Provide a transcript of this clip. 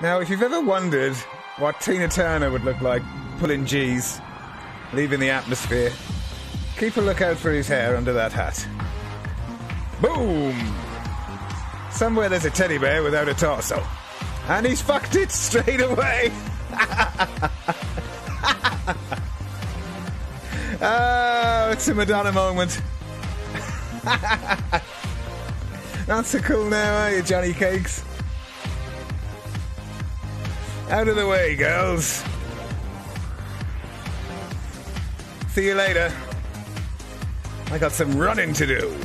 Now, if you've ever wondered what Tina Turner would look like pulling G's, leaving the atmosphere, keep a lookout for his hair under that hat. Boom! Somewhere there's a teddy bear without a torso. And he's fucked it straight away! oh, it's a Madonna moment. Not so cool now, eh, are you, Johnny Cakes? Out of the way, girls. See you later. I got some running to do.